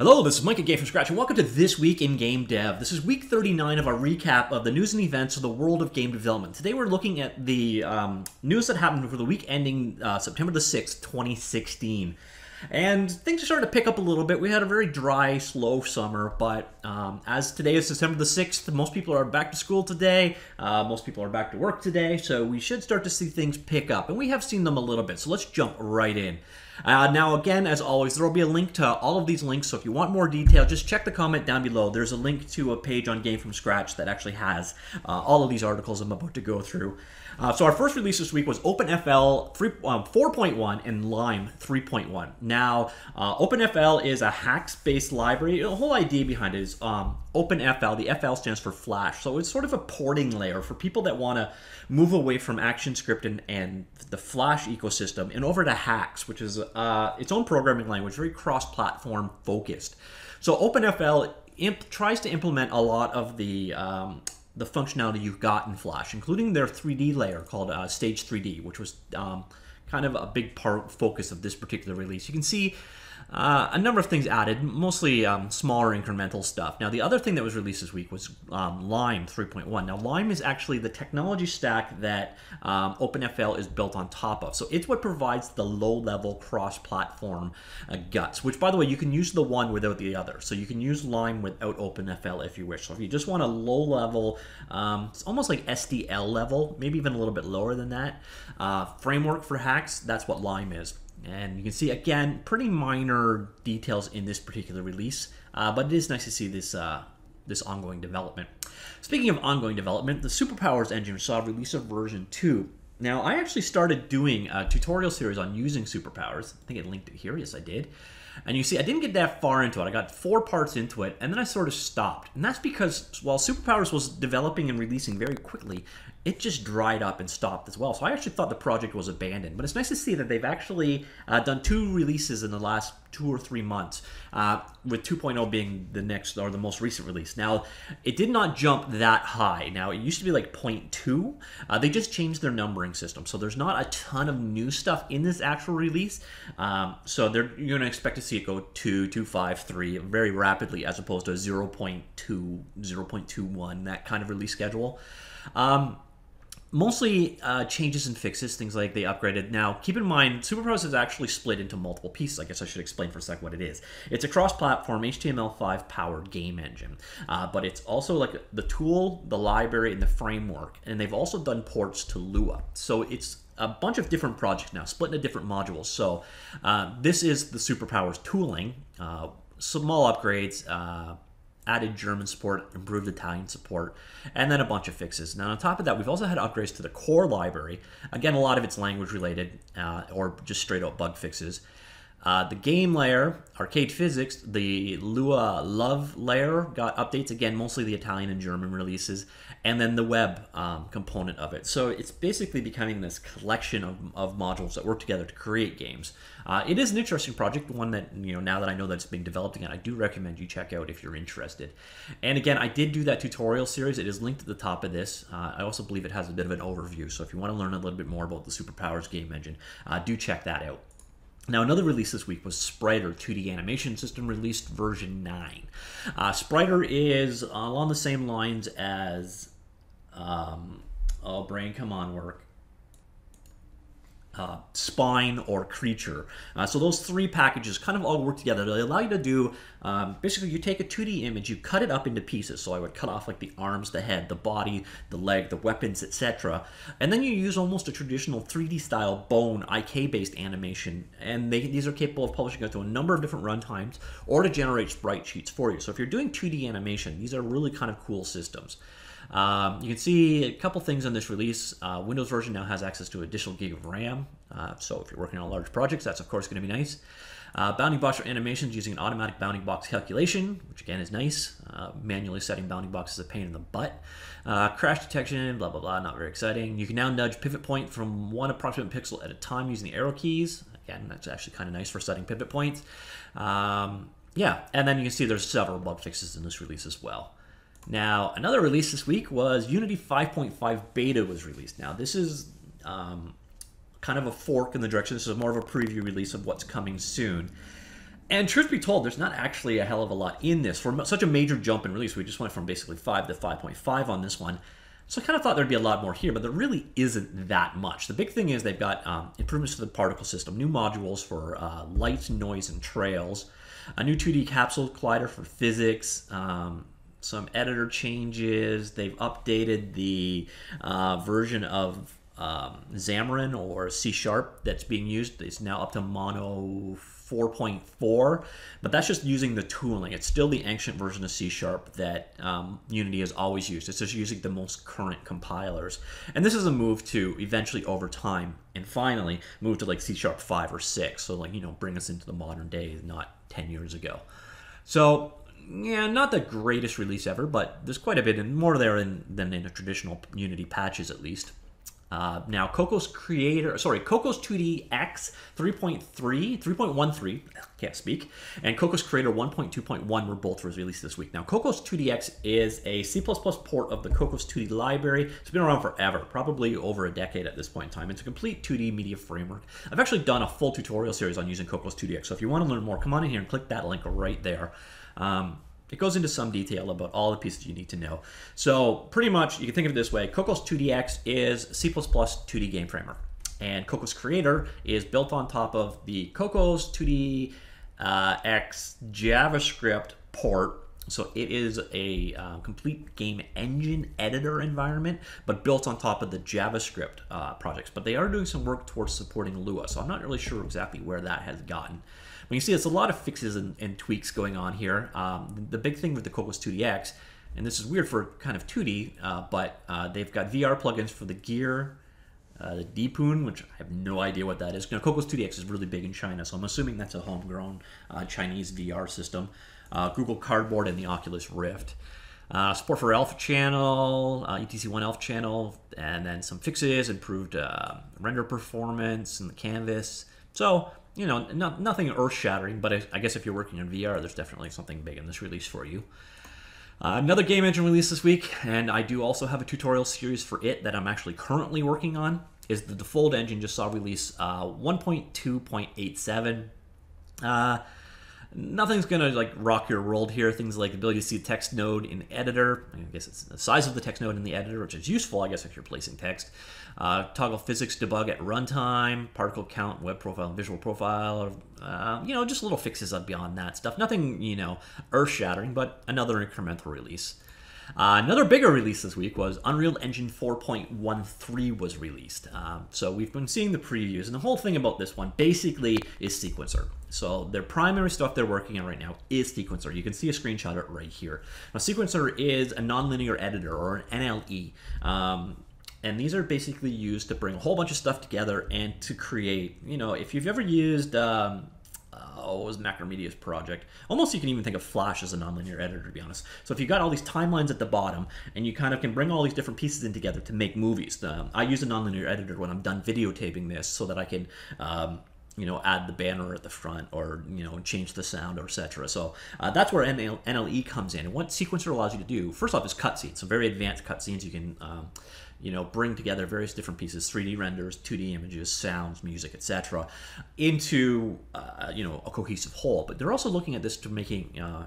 Hello, this is Mike at Game from Scratch, and welcome to This Week in Game Dev. This is week 39 of our recap of the news and events of the world of game development. Today we're looking at the um, news that happened for the week ending uh, September the 6th, 2016. And things are starting to pick up a little bit. We had a very dry, slow summer, but um, as today is September the 6th, most people are back to school today, uh, most people are back to work today, so we should start to see things pick up. And we have seen them a little bit, so let's jump right in. Uh, now, again, as always, there will be a link to all of these links. So if you want more detail, just check the comment down below. There's a link to a page on Game from Scratch that actually has uh, all of these articles I'm about to go through. Uh, so our first release this week was OpenFL 3, um, 4.1 and Lime 3.1. Now, uh, OpenFL is a Haxe-based library. The whole idea behind it is um, OpenFL. The FL stands for Flash, so it's sort of a porting layer for people that want to move away from ActionScript and, and the Flash ecosystem and over to Haxe, which is uh, its own programming language, very cross-platform focused. So OpenFL tries to implement a lot of the um, the functionality you've got in Flash, including their 3D layer called uh, Stage 3D, which was um, kind of a big part focus of this particular release. You can see uh, a number of things added, mostly um, smaller incremental stuff. Now, the other thing that was released this week was um, Lime 3.1. Now, Lime is actually the technology stack that um, OpenFL is built on top of. So it's what provides the low-level cross-platform uh, guts, which, by the way, you can use the one without the other. So you can use Lime without OpenFL if you wish. So if you just want a low-level, um, it's almost like SDL level, maybe even a little bit lower than that, uh, framework for Haxe, that's what Lime is. And you can see, again, pretty minor details in this particular release, uh, but it is nice to see this, uh, this ongoing development. Speaking of ongoing development, the Superpowers engine saw a release of version 2. Now, I actually started doing a tutorial series on using superpowers. I think it linked it here. Yes, I did. And you see, I didn't get that far into it. I got four parts into it, and then I sort of stopped. And that's because while Superpowers was developing and releasing very quickly, it just dried up and stopped as well. So I actually thought the project was abandoned. But it's nice to see that they've actually uh, done two releases in the last two or three months, uh, with 2.0 being the next or the most recent release. Now, it did not jump that high. Now, it used to be like 0.2. Uh, they just changed their numbering system. So there's not a ton of new stuff in this actual release. Um, so you're going to expect to see it go 2, 2, 5, 3 very rapidly as opposed to 0.2, 0.21, that kind of release schedule. Um, mostly uh, changes and fixes, things like they upgraded. Now, keep in mind, Superpowers is actually split into multiple pieces. I guess I should explain for a sec what it is. It's a cross-platform HTML5 powered game engine, uh, but it's also like the tool, the library, and the framework. And they've also done ports to Lua. So it's a bunch of different projects now, split into different modules. So uh, this is the Superpowers tooling, uh, small upgrades, uh, added German support, improved Italian support, and then a bunch of fixes. Now, on top of that, we've also had upgrades to the core library. Again, a lot of it's language related uh, or just straight up bug fixes. Uh, the game layer, arcade physics, the Lua Love layer got updates again, mostly the Italian and German releases, and then the web um, component of it. So it's basically becoming this collection of, of modules that work together to create games. Uh, it is an interesting project, one that you know now that I know that it's being developed again, I do recommend you check out if you're interested. And again, I did do that tutorial series. It is linked at the top of this. Uh, I also believe it has a bit of an overview. So if you want to learn a little bit more about the Superpowers game engine, uh, do check that out. Now, another release this week was Spriter 2D animation system released version 9. Uh, Spriter is along the same lines as. Um, oh, brain, come on, work uh, spine or creature. Uh, so those three packages kind of all work together. They allow you to do, um, basically you take a 2D image, you cut it up into pieces. So I would cut off like the arms, the head, the body, the leg, the weapons, etc. And then you use almost a traditional 3D style bone IK based animation. And they, these are capable of publishing out to a number of different runtimes or to generate sprite sheets for you. So if you're doing 2D animation, these are really kind of cool systems. Um, you can see a couple things on this release. Uh, Windows version now has access to additional gig of RAM, uh, so if you're working on large projects, that's of course going to be nice. Uh, bounding box for animations using an automatic bounding box calculation, which again is nice. Uh, manually setting bounding box is a pain in the butt. Uh, crash detection, blah blah blah, not very exciting. You can now nudge pivot point from one approximate pixel at a time using the arrow keys. Again, that's actually kind of nice for setting pivot points. Um, yeah, and then you can see there's several bug fixes in this release as well. Now, another release this week was Unity 5.5 Beta was released. Now, this is um, kind of a fork in the direction. This is more of a preview release of what's coming soon. And truth be told, there's not actually a hell of a lot in this. For such a major jump in release, we just went from basically 5 to 5.5 on this one. So I kind of thought there'd be a lot more here, but there really isn't that much. The big thing is they've got um, improvements to the particle system, new modules for uh, light, noise, and trails, a new 2D capsule collider for physics, um, some editor changes. They've updated the uh, version of um, Xamarin or C Sharp that's being used. It's now up to Mono 4.4, but that's just using the tooling. It's still the ancient version of C Sharp that um, Unity has always used. It's just using the most current compilers. And this is a move to eventually, over time, and finally, move to like C Sharp 5 or 6. So, like, you know, bring us into the modern day, not 10 years ago. So, yeah, not the greatest release ever, but there's quite a bit, and more there in, than in the traditional Unity patches, at least. Uh, now, Cocos Creator, sorry, Cocos 2D X 3.3, 3.13, can't speak, and Cocos Creator 1.2.1 were both released this week. Now, Cocos 2DX is a C++ port of the Cocos 2D library. It's been around forever, probably over a decade at this point in time. It's a complete 2D media framework. I've actually done a full tutorial series on using Cocos 2DX, so if you want to learn more, come on in here and click that link right there. Um, it goes into some detail about all the pieces you need to know. So pretty much, you can think of it this way. Cocos 2DX is C++ 2D game framework. And Cocos Creator is built on top of the Cocos 2D uh, JavaScript port. So it is a uh, complete game engine editor environment, but built on top of the JavaScript uh, projects. But they are doing some work towards supporting Lua, so I'm not really sure exactly where that has gotten. But you see, there's a lot of fixes and, and tweaks going on here. Um, the big thing with the Cocos 2DX, and this is weird for kind of 2D, uh, but uh, they've got VR plugins for the gear, uh, the Deepoon, which I have no idea what that is. Know, Cocos 2DX is really big in China, so I'm assuming that's a homegrown uh, Chinese VR system. Uh, Google Cardboard and the Oculus Rift. Uh, support for alpha channel, uh, ETC1 alpha channel, and then some fixes, improved uh, render performance and the canvas. So you know, not, nothing earth-shattering, but I, I, guess if you're working in VR, there's definitely something big in this release for you. Uh, another game engine release this week, and I do also have a tutorial series for it that I'm actually currently working on, is the Defold engine just saw release uh, 1.2.87. Nothing's gonna like rock your world here. Things like the ability to see the text node in editor. I guess it's the size of the text node in the editor, which is useful, I guess, if you're placing text. Uh, toggle physics debug at runtime, particle count, web profile, and visual profile, uh, you know, just little fixes up beyond that stuff. Nothing, you know, earth shattering, but another incremental release. Uh, another bigger release this week was Unreal Engine 4.13 was released. Um, so we've been seeing the previews, and the whole thing about this one basically is Sequencer. So their primary stuff they're working on right now is Sequencer. You can see a screenshot of it right here. Now Sequencer is a nonlinear editor or an NLE. Um, and these are basically used to bring a whole bunch of stuff together and to create, you know, if you've ever used um, oh, it was Macromedia's project. Almost you can even think of Flash as a nonlinear editor, to be honest. So if you've got all these timelines at the bottom, and you kind of can bring all these different pieces in together to make movies. Um, I use a nonlinear editor when I'm done videotaping this so that I can um, you know add the banner at the front or you know change the sound or etc so uh, that's where NL- nle comes in and what sequencer allows you to do first off is cutscenes so very advanced cutscenes you can um, you know, bring together various different pieces, 3D renders, 2D images, sounds, music, etc., into uh, you know a cohesive whole. But they're also looking at this to making uh,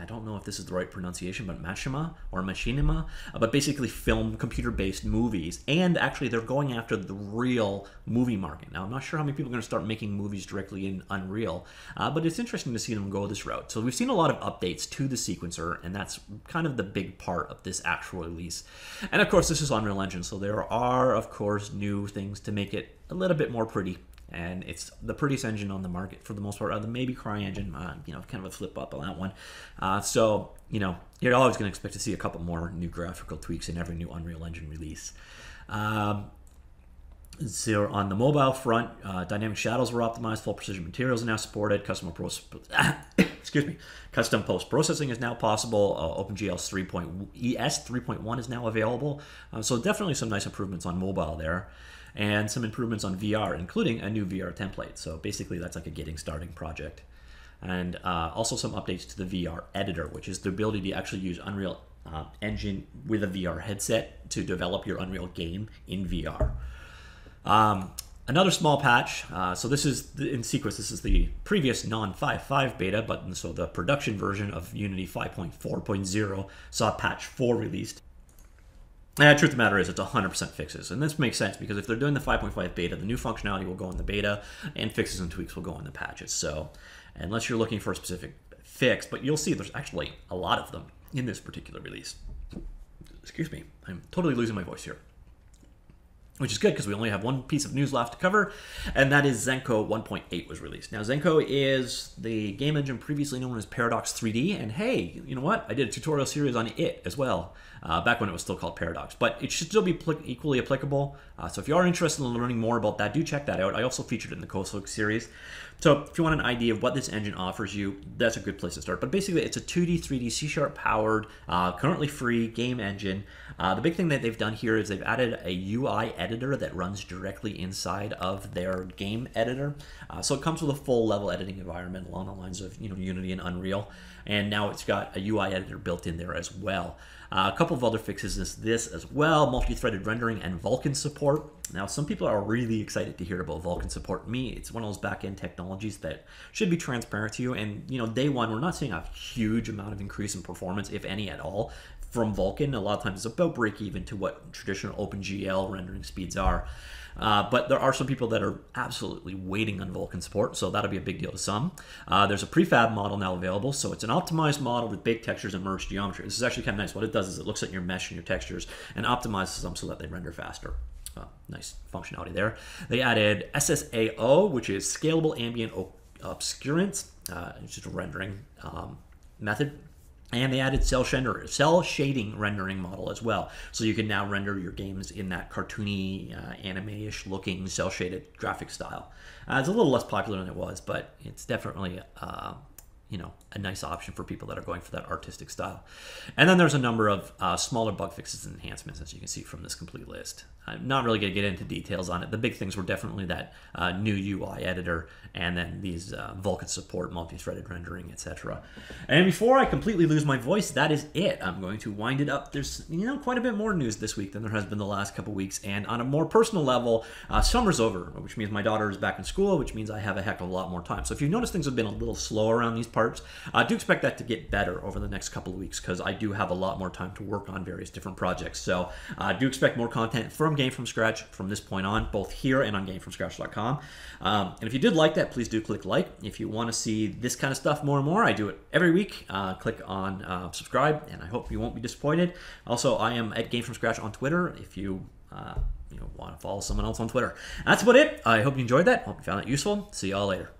I don't know if this is the right pronunciation, but machinima or machinima, uh, but basically film computer-based movies. And actually, they're going after the real movie market. Now, I'm not sure how many people are going to start making movies directly in Unreal, uh, but it's interesting to see them go this route. So we've seen a lot of updates to the sequencer, and that's kind of the big part of this actual release. And of course, this is Unreal Engine, so there are, of course, new things to make it a little bit more pretty and it's the prettiest engine on the market for the most part. Other maybe CryEngine, uh, you know, kind of a flip up on that one. Uh, so you know, you're always going to expect to see a couple more new graphical tweaks in every new Unreal Engine release. Um, so on the mobile front, uh, dynamic shadows were optimized. Full precision materials are now supported. Custom post, excuse me, custom post processing is now possible. Uh, OpenGL 3. ES 3.1 is now available. Uh, so definitely some nice improvements on mobile there and some improvements on VR, including a new VR template. So basically, that's like a getting starting project. And uh, also some updates to the VR editor, which is the ability to actually use Unreal uh, Engine with a VR headset to develop your Unreal game in VR. Um, Another small patch. Uh, so this is the, in sequence. This is the previous non-5.5 beta, but so the production version of Unity 5.4.0 saw patch 4 released. And the truth of the matter is, it's 100% fixes. And this makes sense because if they're doing the 5.5 beta, the new functionality will go in the beta, and fixes and tweaks will go in the patches. So, unless you're looking for a specific fix, but you'll see there's actually a lot of them in this particular release. Excuse me, I'm totally losing my voice here which is good because we only have one piece of news left to cover, and that is Xenko 1.8 was released. Now, Xenko is the game engine previously known as Paradox 3D, and hey, you know what? I did a tutorial series on it as well, uh, back when it was still called Paradox, but it should still be equally applicable. Uh, so if you are interested in learning more about that, do check that out. I also featured it in the Coastal series. So if you want an idea of what this engine offers you, that's a good place to start. But basically, it's a 2D, 3D, C-sharp powered, uh, currently free game engine. Uh, the big thing that they've done here is they've added a UI editor that runs directly inside of their game editor. Uh, so it comes with a full level editing environment along the lines of you know Unity and Unreal. And now it's got a UI editor built in there as well. Uh, a couple of other fixes is this as well, multi-threaded rendering and Vulkan support. Now, some people are really excited to hear about Vulkan support. Me, it's one of those back-end technologies that should be transparent to you. And, you know, day one, we're not seeing a huge amount of increase in performance, if any at all, from Vulkan. A lot of times it's about break even to what traditional OpenGL rendering speeds are. Uh, but there are some people that are absolutely waiting on Vulkan support, so that'll be a big deal to some. Uh, there's a prefab model now available, so it's an optimized model with baked textures and merged geometry. This is actually kind of nice. What it does is it looks at your mesh and your textures and optimizes them so that they render faster. Uh, nice functionality there. They added SSAO, which is Scalable Ambient Obscurance, uh, it's just a rendering um, method and they added cell, shender, cel shading rendering model as well. So you can now render your games in that cartoony, uh, anime-ish looking cel shaded graphic style. Uh, it's a little less popular than it was, but it's definitely uh, you know a nice option for people that are going for that artistic style. And then there's a number of uh, smaller bug fixes and enhancements, as you can see from this complete list. I'm not really going to get into details on it. The big things were definitely that uh, new UI editor and then these uh, Vulkan support, multi-threaded rendering, etc. And before I completely lose my voice, that is it. I'm going to wind it up. There's you know quite a bit more news this week than there has been the last couple weeks. And on a more personal level, uh, summer's over, which means my daughter is back in school, which means I have a heck of a lot more time. So if you notice things have been a little slow around these parts, I do expect that to get better over the next couple of weeks because I do have a lot more time to work on various different projects. So I uh, do expect more content from Game From Scratch from this point on, both here and on GameFromScratch.com. Um, and if you did like that, please do click like. If you want to see this kind of stuff more and more, I do it every week. Uh, click on uh, subscribe, and I hope you won't be disappointed. Also, I am at Game From Scratch on Twitter. If you uh, you know want to follow someone else on Twitter, that's about it. I hope you enjoyed that. Hope you found it useful. See y'all later.